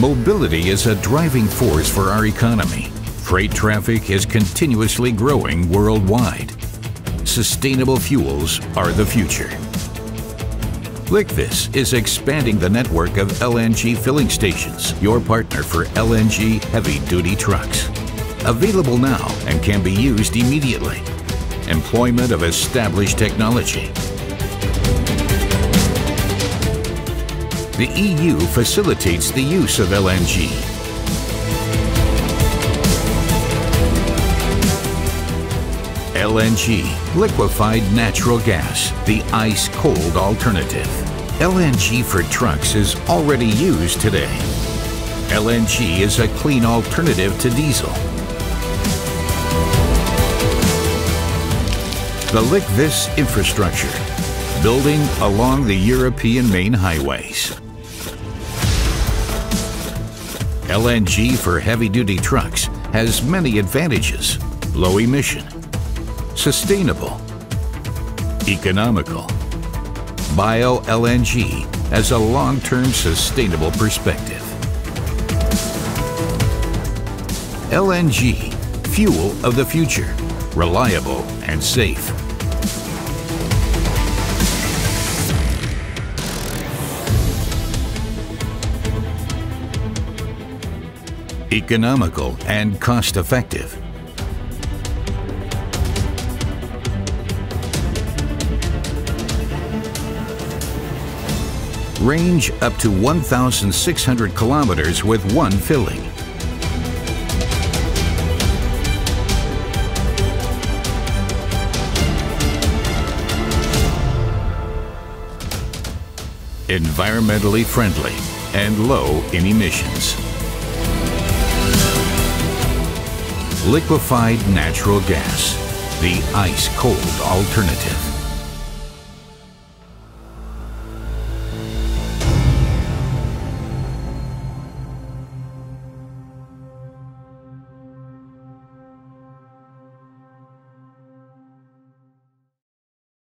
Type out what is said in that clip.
Mobility is a driving force for our economy. Freight traffic is continuously growing worldwide. Sustainable fuels are the future. Liqvis is expanding the network of LNG filling stations, your partner for LNG heavy-duty trucks. Available now and can be used immediately. Employment of established technology the EU facilitates the use of LNG. LNG, liquefied natural gas, the ice-cold alternative. LNG for trucks is already used today. LNG is a clean alternative to diesel. The Liqvis infrastructure, building along the European main highways. LNG for heavy-duty trucks has many advantages. Low emission, sustainable, economical. Bio-LNG has a long-term sustainable perspective. LNG, fuel of the future, reliable and safe. Economical and cost-effective. Range up to 1,600 kilometers with one filling. Environmentally friendly and low in emissions. Liquefied natural gas, the ice-cold alternative.